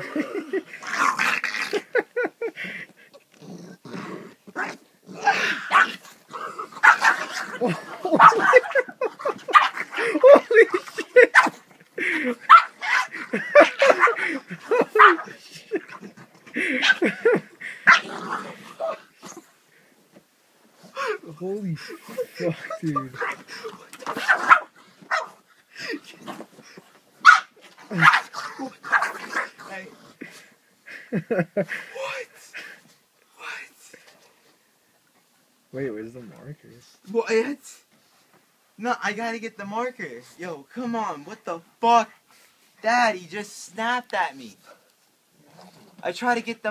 Holy shit! Holy fuck, dude. Hey. What? What? Wait, where's the markers? What? No, I gotta get the markers. Yo, come on. What the fuck? Dad, he just snapped at me. I try to get the